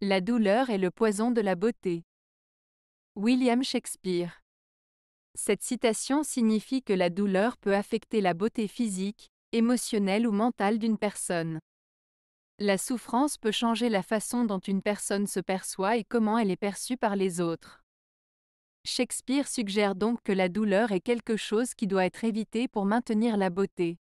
La douleur est le poison de la beauté. William Shakespeare. Cette citation signifie que la douleur peut affecter la beauté physique, émotionnelle ou mentale d'une personne. La souffrance peut changer la façon dont une personne se perçoit et comment elle est perçue par les autres. Shakespeare suggère donc que la douleur est quelque chose qui doit être évité pour maintenir la beauté.